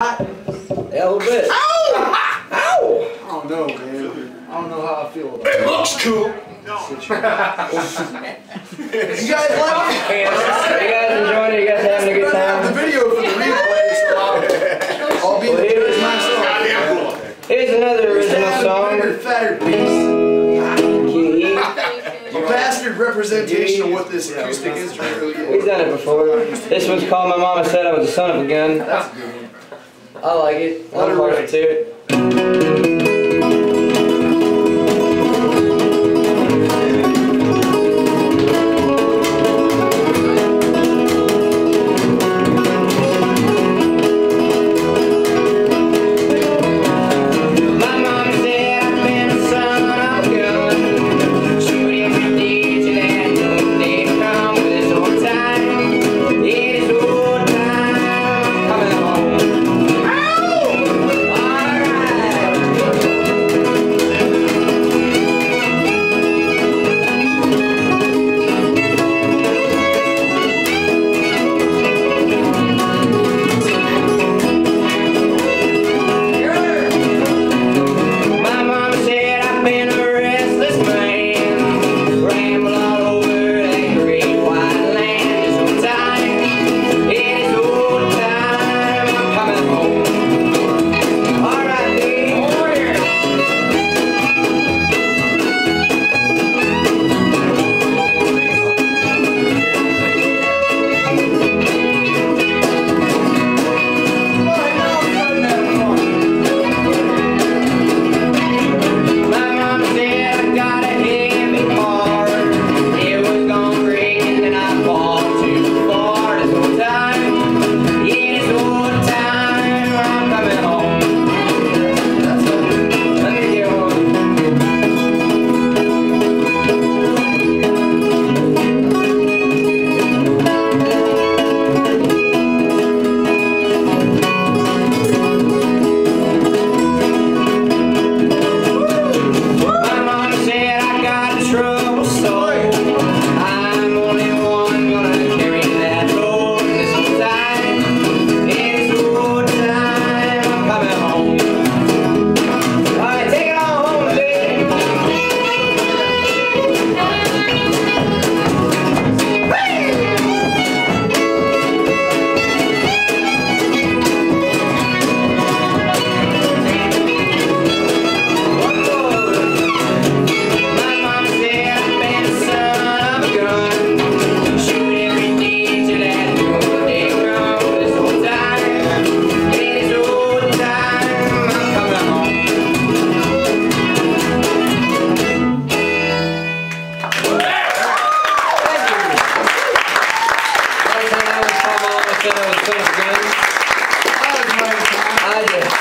Yeah, a little bit. Ow! Ow! I don't know, man. I don't know how I feel about it. It looks cool. You guys like it? You guys enjoying it? You guys having a good I have the video for the replay, so I'll, I'll be Well, the here's- myself. Goddamn cool. Here's another original Bigger, song. fatter piece. He- A bastard representation of what this acoustic instrument really is. We've done it before. This one's called My Mama Said I Was a Son of a Gun. That's good one. I like it. Let I'm her partial rip. to it.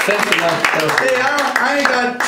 Just censored myself. Hey, I, I got